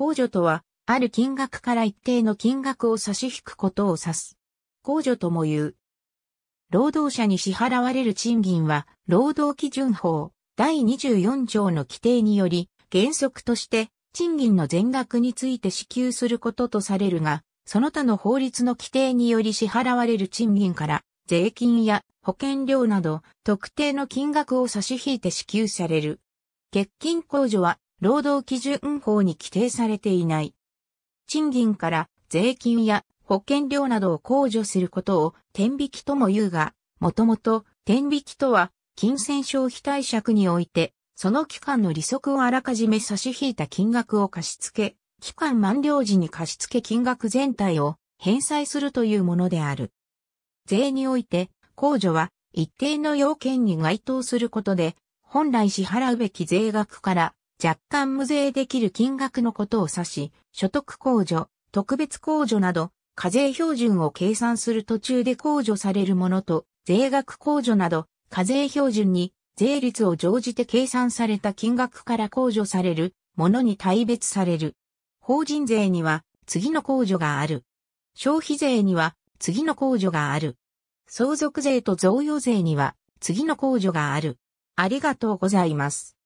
控除とは、ある金額から一定の金額を差し引くことを指す。控除とも言う。労働者に支払われる賃金は、労働基準法第24条の規定により、原則として賃金の全額について支給することとされるが、その他の法律の規定により支払われる賃金から税金や保険料など特定の金額を差し引いて支給される。欠勤控除は労働基準法に規定されていない。賃金から税金や保険料などを控除することを天引きとも言うが、もともと天引きとは金銭消費貸借においてその期間の利息をあらかじめ差し引いた金額を貸し付け、期間満了時に貸し付け金額全体を返済するというものである。税において、控除は一定の要件に該当することで、本来支払うべき税額から若干無税できる金額のことを指し、所得控除、特別控除など、課税標準を計算する途中で控除されるものと、税額控除など、課税標準に税率を乗じて計算された金額から控除されるものに対別される。法人税には次の控除がある。消費税には次の控除がある。相続税と贈与税には次の控除がある。ありがとうございます。